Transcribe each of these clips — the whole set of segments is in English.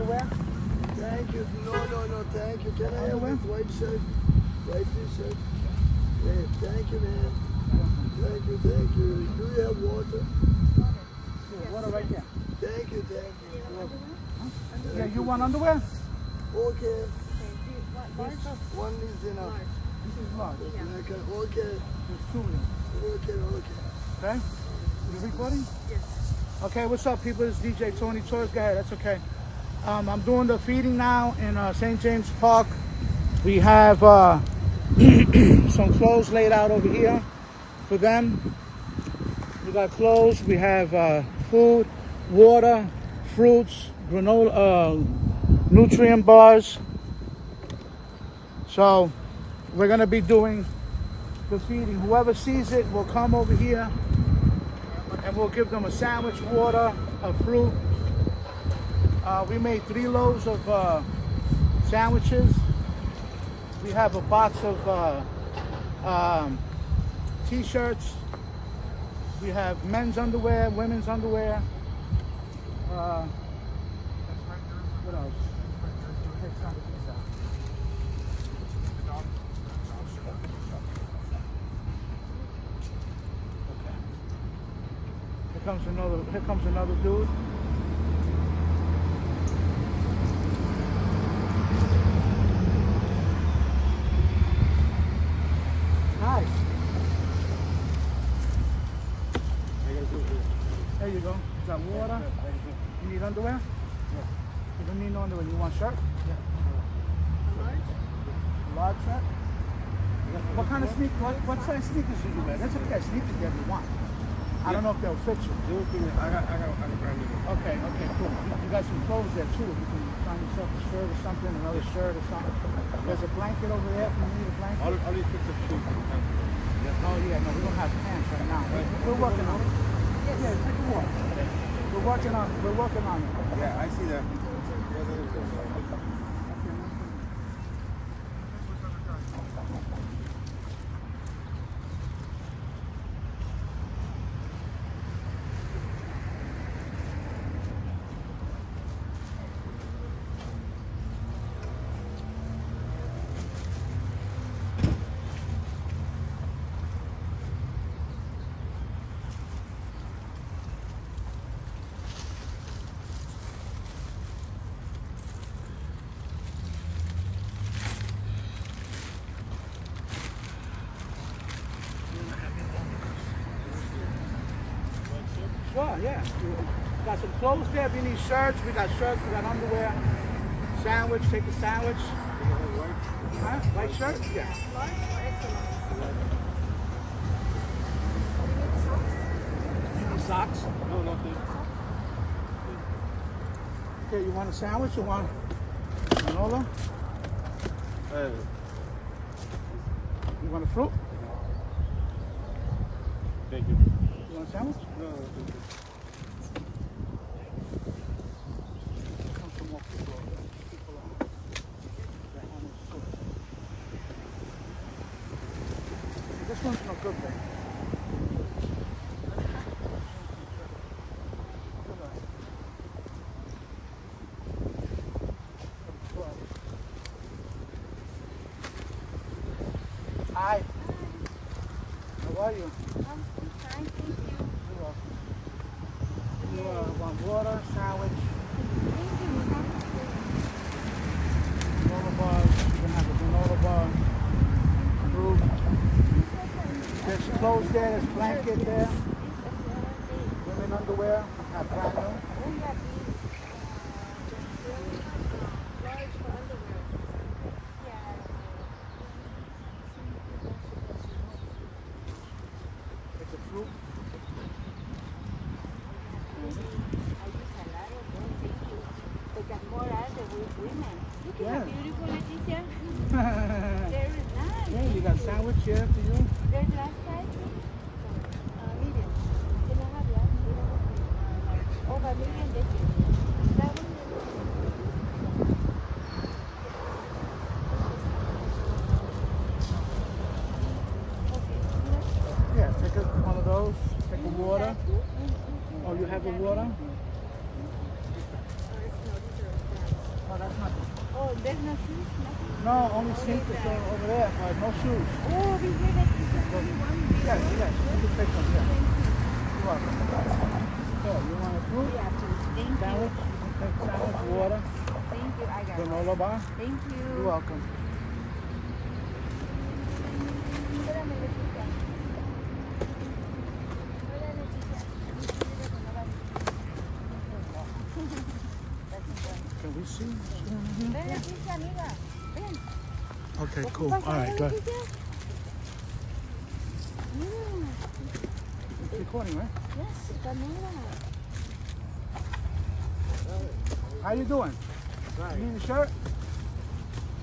underwear? Thank you. No, no, no, thank you. Can I have this white shirt? White t-shirt? Yeah, thank you, man. Thank you, thank you. Do you have water? Yeah, water right there. Thank you, thank you. Yeah, you want underwear? Okay. One is enough. This is large. Okay, okay, There's two okay, okay. Okay? You recording? Yes. Okay, what's up, people? It's DJ Tony Torres. Go ahead, that's okay. Um, I'm doing the feeding now in uh, St. James Park. We have uh, some clothes laid out over here for them. We got clothes, we have uh, food, water, fruits, granola, uh, nutrient bars. So we're gonna be doing the feeding. Whoever sees it will come over here and we'll give them a sandwich, water, a fruit. Uh, we made three loaves of uh, sandwiches. We have a box of uh, um, t-shirts. We have men's underwear, women's underwear. Uh, what else? Here comes another. Here comes another dude. Nice. There you go. You got water. You need underwear? You don't need no underwear. You want shirt? Large shirt? What kind of sneak? What, what size sneakers do you wear? That's okay. Sneakers you ever want. I don't know if they'll fit you. I got, I got, I got brand new. Okay, okay, cool. You, you got some clothes there too. You can find yourself a shirt or something, another shirt or something. There's a blanket over there. If you need a blanket. All, all these pictures shoot. Oh yeah, no, we don't have pants right now. We're working on it. Yeah, take a walk. We're working on. We're working on it. Yeah, I see that. 本当か。Sure, yeah. We got some clothes there. If you need shirts, we got shirts. We got underwear. Sandwich. Take a sandwich. Huh? White shirt? Yeah. Socks? No, no, please. Okay, you want a sandwich? You want granola? Hey, You want a fruit? thank you. You want a sandwich? This one's no good. Hi. How are you? You're welcome. You uh, want water, sandwich, granola bars. You can have a granola bar, fruit. There's clothes there. There's blanket there. Women underwear. Have brand new. It's a fruit. They got more out of with women. Look at Yeah. beautiful Leticia. yeah, nice. you got sandwich here for you. There's last size. Uh, medium. Can I have that? Oh, but medium, this is. That one Yeah, take a, one of those. Take a water. Oh, you have a water? Oh, there's no shoes, nothing. No, only over there, but no shoes. Oh, we hear that you can only one big Yes, one. yes, you can take them, yeah. Thank you. You're welcome. So, you want a fruit? Yeah, please. Thank Sandwich? you. You can take sandwich, water, Thank you. I got it. granola bar. Thank you. You're welcome. Espérame, Leticia. Hola, Leticia. Can we see? Ven, Leticia, amiga. Ven. Okay, cool. All right, go good. Leticia? It's recording, right? Yes, está. How you doing? You need a shirt?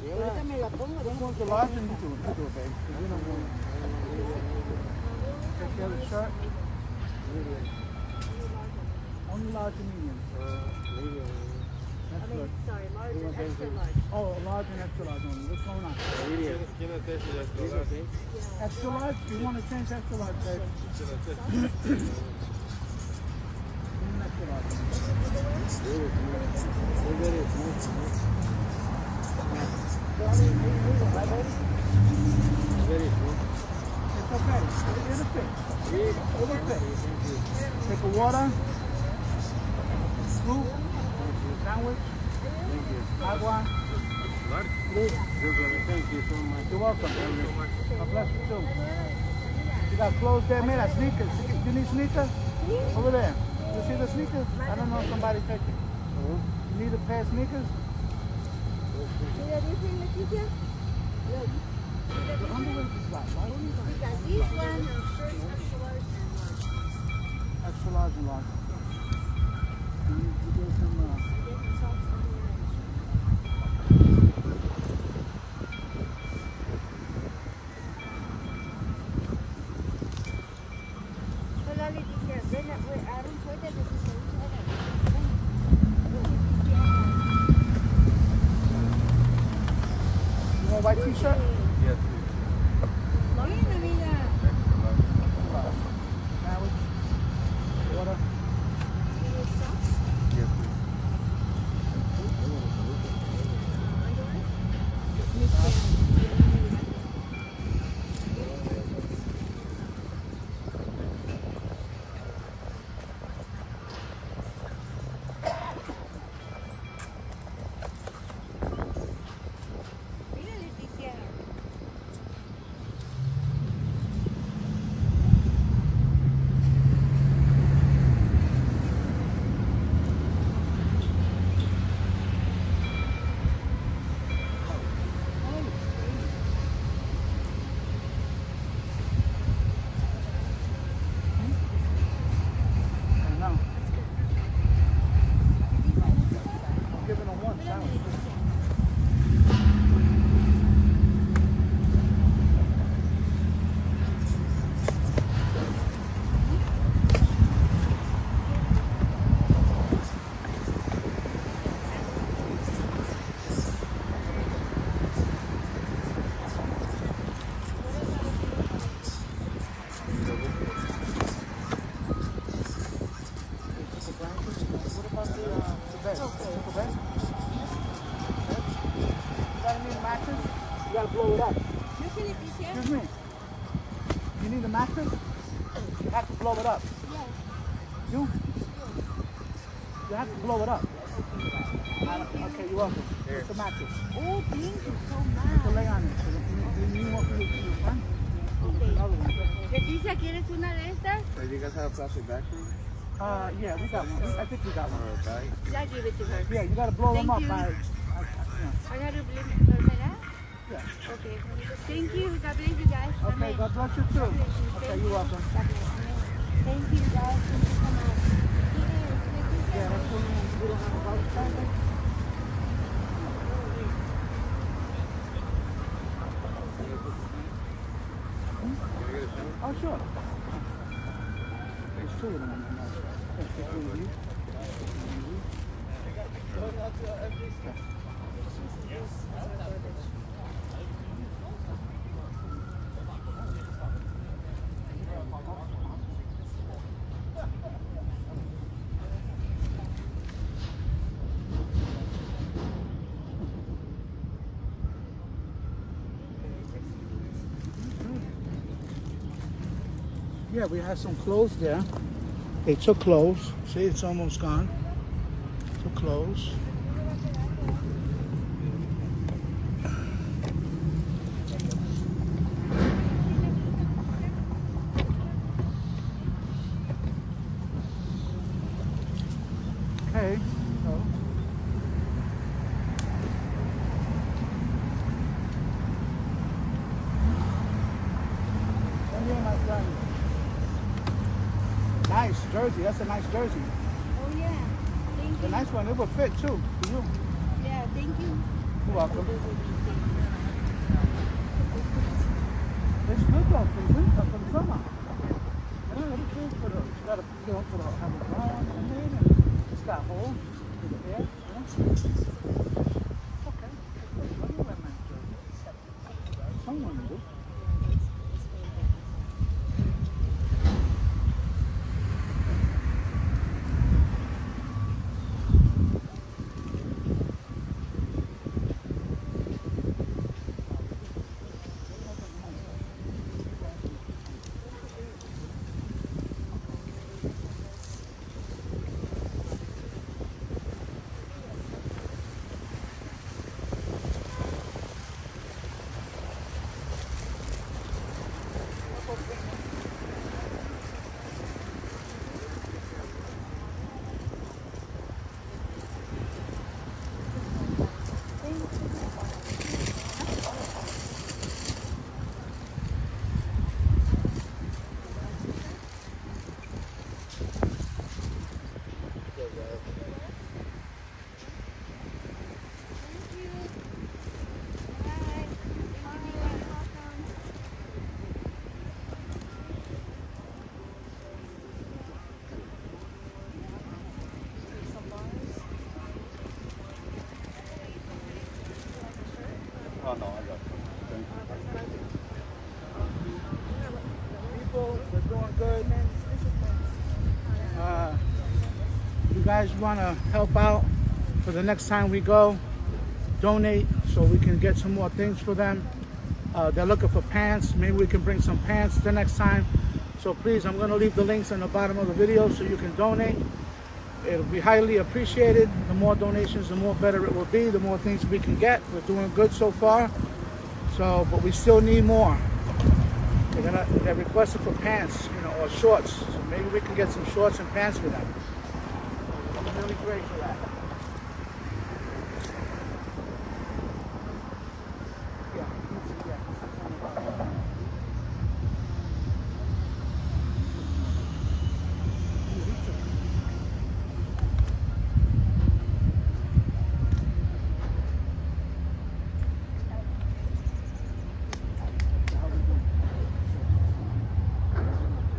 Ahorita me la pongo. Which one's the large one? You do it. You do it, babe. You don't want Take care of the shirt. Only large and medium. Uh, That's I mean, sorry, large and extra large. Oh, large and extra large only. What's going on? Largo. Extra large? You want to change extra large, babe? It's okay. It'll fit. Take a water. Fruit. Sandwich. Agua. Thank you so much. You're welcome. God bless you too. You got clothes there, man. That's sneakers. You need sneakers? Over there. You see the sneakers? I don't know if somebody take it. You need a pair of sneakers? Mira, dice Leticia. Look, The underwear is black, right? we got this one. Extra large and large. You need to get some, uh, Hola, Leticia. Ven, wait, Aaron, suéltate, Leticia. you want a white t-shirt? Gotta blow it up. ¿No es Leticia? Excuse me. You need a mattress? You have to blow it up. Yes. You? You have to blow it up. Okay, you're welcome. It's a mattress. Oh, thank you so You can lay on it. You, you want me to do fine? Another one. Leticia, ¿quieres una de estas? So you guys have a plastic bag for me? Uh, yeah, we got one. I think we got one. Or a bag? Ya give it to her. Yeah, you gotta blow them up. you. I, I, I, yeah. I gotta blame her, ¿verdad? Yeah. Okay. Thank you. God bless you guys. Okay, Amen. God bless you too. Okay, you're welcome. God bless you. Thank you, guys. Thank you so much. Yeah, that's what we, don't have a right? Oh, sure. There's two of them. in there. Two of you. Yeah, we had some clothes there. They took clothes. See, it's almost gone. Took clothes. Okay, so. Come here, my friend. Nice jersey. That's a nice jersey. Oh yeah. Thank It's a nice one. It will fit too. For you. Yeah, thank you. You're welcome. It's good though for the winter, for the summer. Yeah, everything for the, it's got a, you know, for the, have a ground in it and it's got holes for the air, you know. It's okay. Let me wear my jersey. Someone do. Oh, no, I got some. People, they're doing good. Uh, you guys want to help out for the next time we go, donate so we can get some more things for them. Uh, they're looking for pants. Maybe we can bring some pants the next time. So please, I'm going to leave the links on the bottom of the video so you can donate. It'll be highly appreciated. The more donations, the more better it will be. The more things we can get. We're doing good so far. So, but we still need more. They're gonna they're requesting for pants, you know, or shorts. So maybe we can get some shorts and pants for them. Really great for that. Yeah, yeah. How we doing?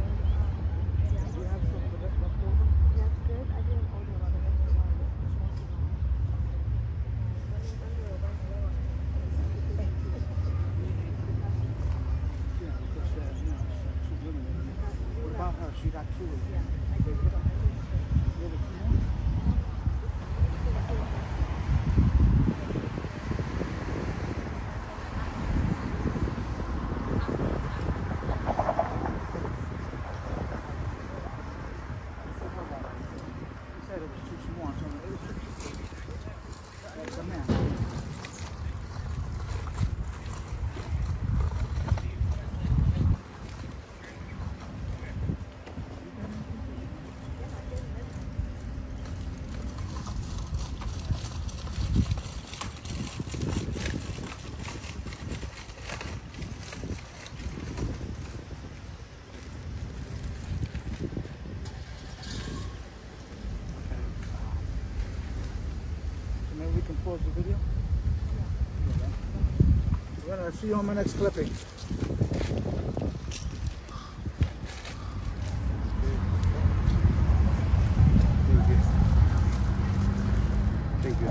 Do you have some for that left over? That's good. I didn't order a lot of extra large. Yeah, because, uh, you know, it's, uh, too limited. What about her? She got two of them. You have two more? She said it was too small, so it was too That's the man. So maybe we can pause the video? We're gonna see you on my next clipping. Thank you.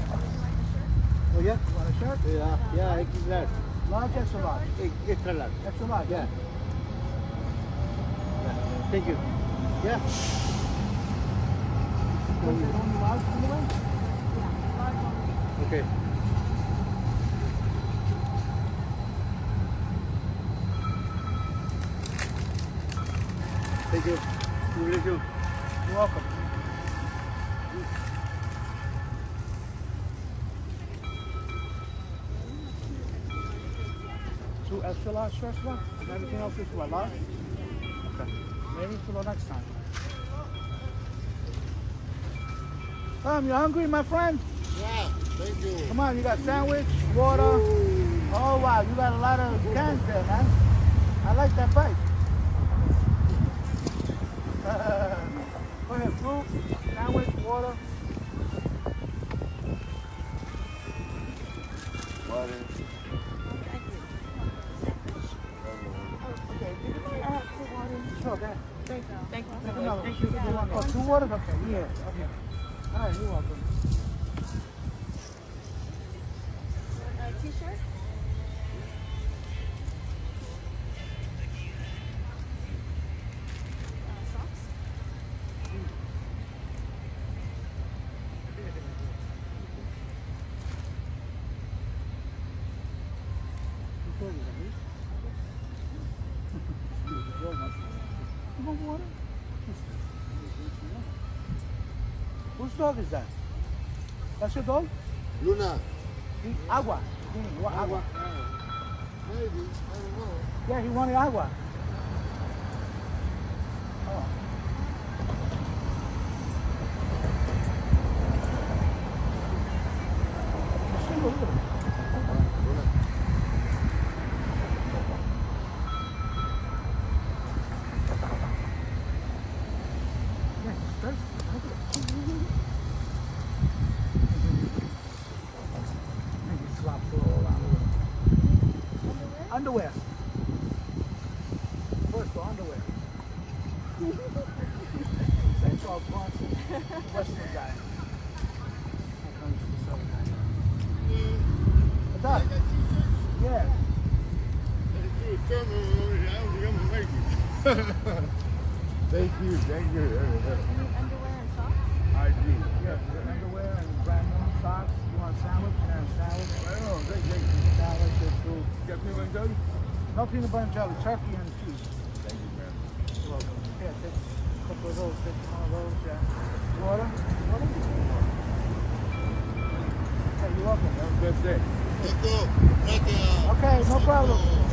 Oh yeah? You want a shirt? Yeah, yeah, extra large. Large, extra large. Ex- Extra large. Extra large? Yeah. Thank you. Yeah. Was it only large anyway? Okay. Thank you. Bless you. You're welcome. Two extra large stretch left? And everything else is what, large? Okay. Maybe for the next time. Tom, you're hungry, my friend? Yeah, thank you. Come on, you got sandwich, water. Oh, wow, you got a lot of cans there, man. I like that bike. Go ahead, fruit, sandwich, water. Water. Okay, did you mind? I have two waters. Sure, go ahead. Thank you. Thank you. Take another. Thank you. Oh, two waters? Okay, yeah. Okay. All right, you're welcome. A dog is that? That's your dog? Luna. He, agua. He, what, agua? Maybe. I don't know. Yeah, he wanted agua. Oh. Single, look at him. Luna. Yeah, he's thirsty. Look at him. Maybe slops all around the room. Underwear. First, the underwear. That's all Bronson. Western guy. Here comes this other guy. What's up? Yeah. Thank you, thank you. You need underwear and socks? I do. Yeah, the underwear and brand new socks. You want a sandwich? You want a sandwich? Oh, thank you. Salad, good food. Got me one done? No peanut butter and jelly, turkey and cheese. Thank you, man. You're welcome. Yeah, take a couple of those, take one of those, yeah. Water? Water? Hey, you're welcome. Have a good day. Thank you. Thank you. Okay, no problem.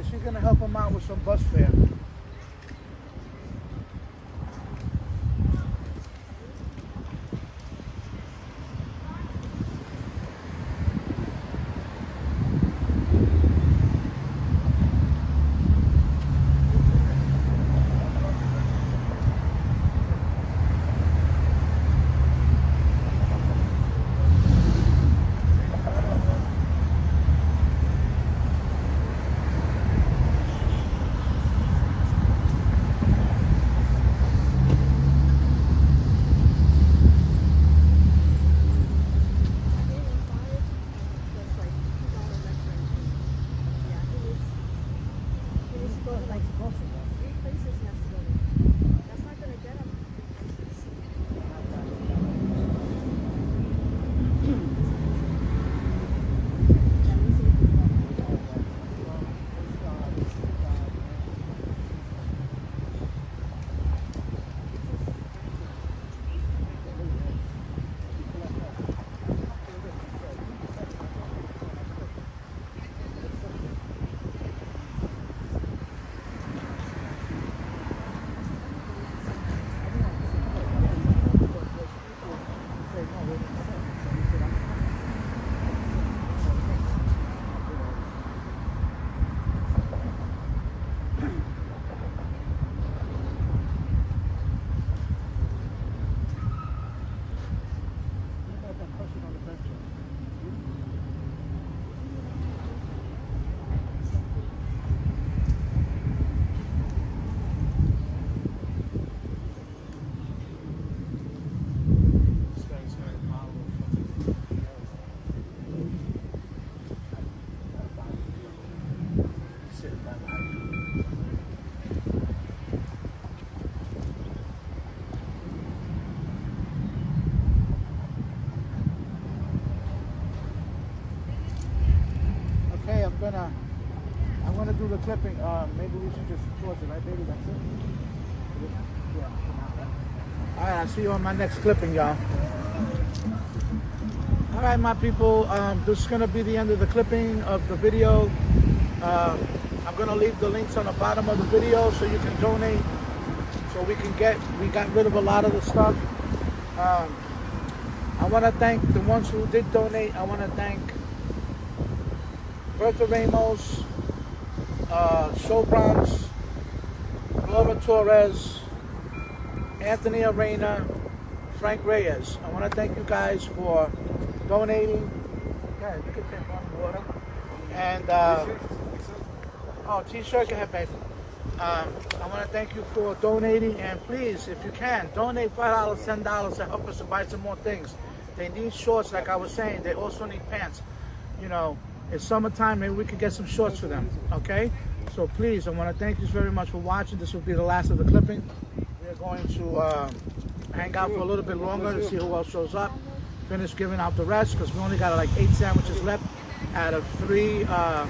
She's gonna help him out with some bus fare. Clipping. Uh, maybe we should just close it, right, baby? That's it. Yeah. All right. I'll see you on my next clipping, y'all. All right, my people. Um, this is gonna be the end of the clipping of the video. Uh, I'm gonna leave the links on the bottom of the video so you can donate. So we can get. We got rid of a lot of the stuff. Um, I want to thank the ones who did donate. I want to thank Bertha Ramos, uh, Show Bronx, Torres, Anthony Arena, Frank Reyes. I want to thank you guys for donating. Yeah, you can take one water. And, uh, oh, t-shirt, go ahead, baby. Um, I want to thank you for donating, and please, if you can, donate five dollars, ten dollars to help us to buy some more things. They need shorts, like I was saying. They also need pants. You know, it's summertime. Maybe we could get some shorts for them. Okay. So please, I want to thank you very much for watching. This will be the last of the clipping. We're going to uh, hang out for a little bit longer to see who else shows up. Finish giving out the rest because we only got like eight sandwiches left out of three. Uh,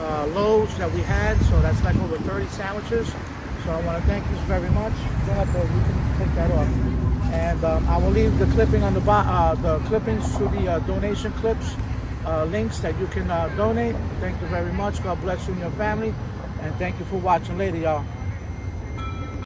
uh, loads that we had, so that's like over 30 sandwiches. So I want to thank you very much. Go ahead, Bill, you can take that off. And um, I will leave the clipping on the bo- uh, the clippings to the uh, donation clips uh, links that you can uh, donate. Thank you very much. God bless you and your family, and thank you for watching. Later, y'all.